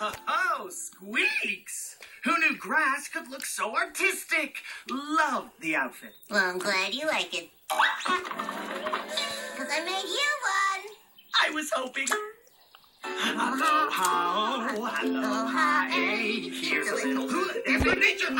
Oh, Squeeks! Who knew grass could look so artistic? Love the outfit. Well, I'm glad you like it. Because I made you one. I was hoping. Aloha, aloha, hey. Here's a little hula dance for nature.